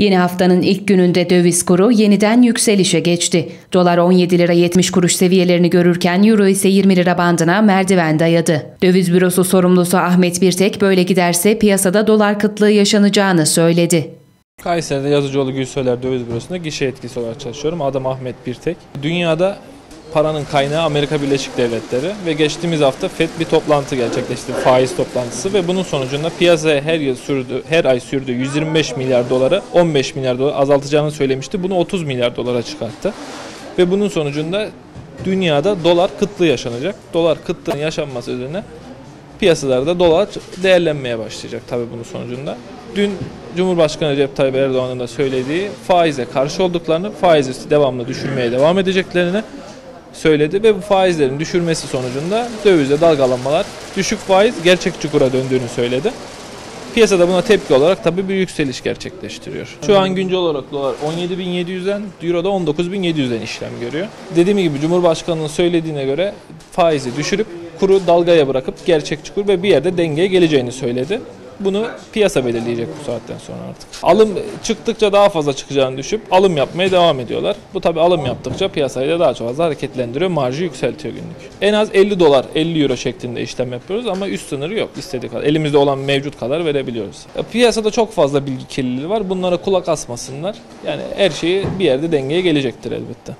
Yeni haftanın ilk gününde döviz kuru yeniden yükselişe geçti. Dolar 17 lira 70 kuruş seviyelerini görürken euro ise 20 lira bandına merdiven dayadı. Döviz bürosu sorumlusu Ahmet Birtek böyle giderse piyasada dolar kıtlığı yaşanacağını söyledi. Kayseri'de Yazıcıoğlu Gülsöler Döviz Bürosu'nda gişe etkisi olarak çalışıyorum. Adım Ahmet Birtek. Dünyada paranın kaynağı Amerika Birleşik Devletleri ve geçtiğimiz hafta FED bir toplantı gerçekleştirdi, faiz toplantısı ve bunun sonucunda piyasaya her yıl sürdü, her ay sürdüğü 125 milyar doları 15 milyar dolar azaltacağını söylemişti. Bunu 30 milyar dolara çıkarttı. Ve bunun sonucunda dünyada dolar kıtlığı yaşanacak. Dolar kıtlığının yaşanması üzerine piyasalarda dolar değerlenmeye başlayacak tabii bunun sonucunda. Dün Cumhurbaşkanı Recep Tayyip Erdoğan'ın da söylediği faize karşı olduklarını, faizi devamlı düşürmeye devam edeceklerini söyledi ve bu faizlerin düşürmesi sonucunda dövizde dalgalanmalar düşük faiz gerçek çukura döndüğünü söyledi. Piyasada buna tepki olarak tabii bir yükseliş gerçekleştiriyor. Şu an güncel olarak dolar 17.700'den, euro da 19.700'den işlem görüyor. Dediğim gibi Cumhurbaşkanı'nın söylediğine göre faizi düşürüp kuru dalgaya bırakıp gerçek çukur ve bir yerde dengeye geleceğini söyledi. Bunu piyasa belirleyecek bu saatten sonra artık. Alım çıktıkça daha fazla çıkacağını düşüp alım yapmaya devam ediyorlar. Bu tabi alım yaptıkça piyasayı da daha çok fazla hareketlendiriyor. Marjı yükseltiyor günlük. En az 50 dolar 50 euro şeklinde işlem yapıyoruz ama üst sınırı yok istediği kadar. Elimizde olan mevcut kadar verebiliyoruz. Piyasada çok fazla bilgi kirliliği var. Bunlara kulak asmasınlar. Yani her şeyi bir yerde dengeye gelecektir elbette.